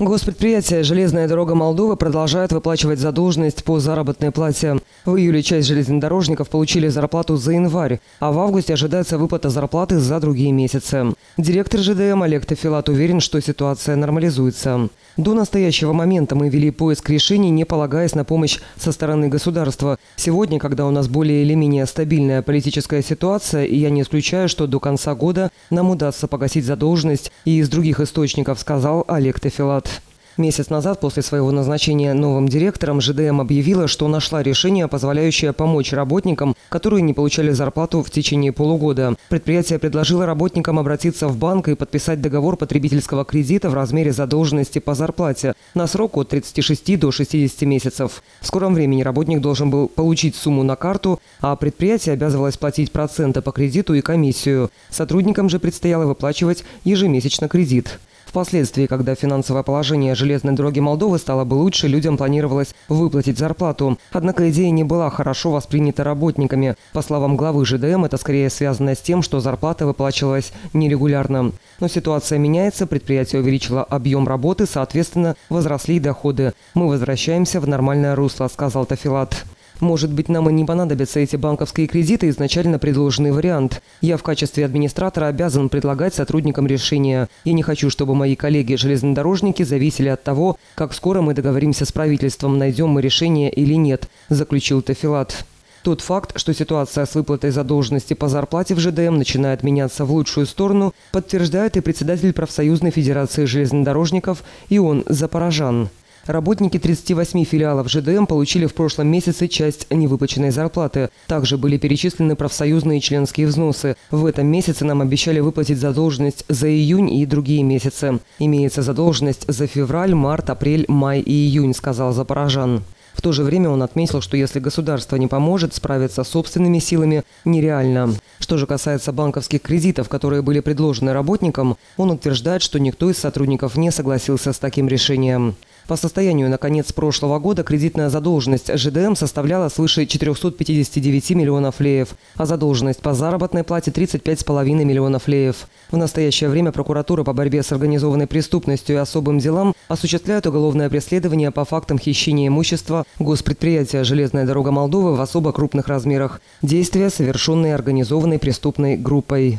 Госпредприятие «Железная дорога Молдовы» продолжает выплачивать задолженность по заработной плате. В июле часть железнодорожников получили зарплату за январь, а в августе ожидается выплата зарплаты за другие месяцы. Директор ЖДМ Олег Тафилат уверен, что ситуация нормализуется. До настоящего момента мы вели поиск решений, не полагаясь на помощь со стороны государства. Сегодня, когда у нас более или менее стабильная политическая ситуация, и я не исключаю, что до конца года нам удастся погасить задолженность и из других источников, сказал Олег Тафилат. Месяц назад, после своего назначения новым директором, ЖДМ объявила, что нашла решение, позволяющее помочь работникам, которые не получали зарплату в течение полугода. Предприятие предложило работникам обратиться в банк и подписать договор потребительского кредита в размере задолженности по зарплате на срок от 36 до 60 месяцев. В скором времени работник должен был получить сумму на карту, а предприятие обязывалось платить проценты по кредиту и комиссию. Сотрудникам же предстояло выплачивать ежемесячно кредит. Впоследствии, когда финансовое положение железной дороги Молдовы стало бы лучше, людям планировалось выплатить зарплату. Однако идея не была хорошо воспринята работниками. По словам главы ЖДМ, это скорее связано с тем, что зарплата выплачивалась нерегулярно. Но ситуация меняется, предприятие увеличило объем работы, соответственно, возросли доходы. Мы возвращаемся в нормальное русло, сказал Тафилат. Может быть, нам и не понадобятся эти банковские кредиты, изначально предложенный вариант. Я в качестве администратора обязан предлагать сотрудникам решения. Я не хочу, чтобы мои коллеги-железнодорожники зависели от того, как скоро мы договоримся с правительством, найдем мы решение или нет, заключил Тафилат. Тот факт, что ситуация с выплатой задолженности по зарплате в ЖДМ начинает меняться в лучшую сторону, подтверждает и председатель профсоюзной федерации железнодорожников Ион Запорожан. Работники 38 филиалов ЖДМ получили в прошлом месяце часть невыплаченной зарплаты. Также были перечислены профсоюзные членские взносы. В этом месяце нам обещали выплатить задолженность за июнь и другие месяцы. Имеется задолженность за февраль, март, апрель, май и июнь, сказал Запорожан. В то же время он отметил, что если государство не поможет, справиться собственными силами нереально. Что же касается банковских кредитов, которые были предложены работникам, он утверждает, что никто из сотрудников не согласился с таким решением. По состоянию на конец прошлого года кредитная задолженность ЖДМ составляла свыше 459 миллионов леев, а задолженность по заработной плате 35,5 миллионов леев. В настоящее время прокуратура по борьбе с организованной преступностью и особым делам осуществляет уголовное преследование по фактам хищения имущества госпредприятия «Железная дорога Молдовы» в особо крупных размерах. Действия, совершенные организованной преступной группой.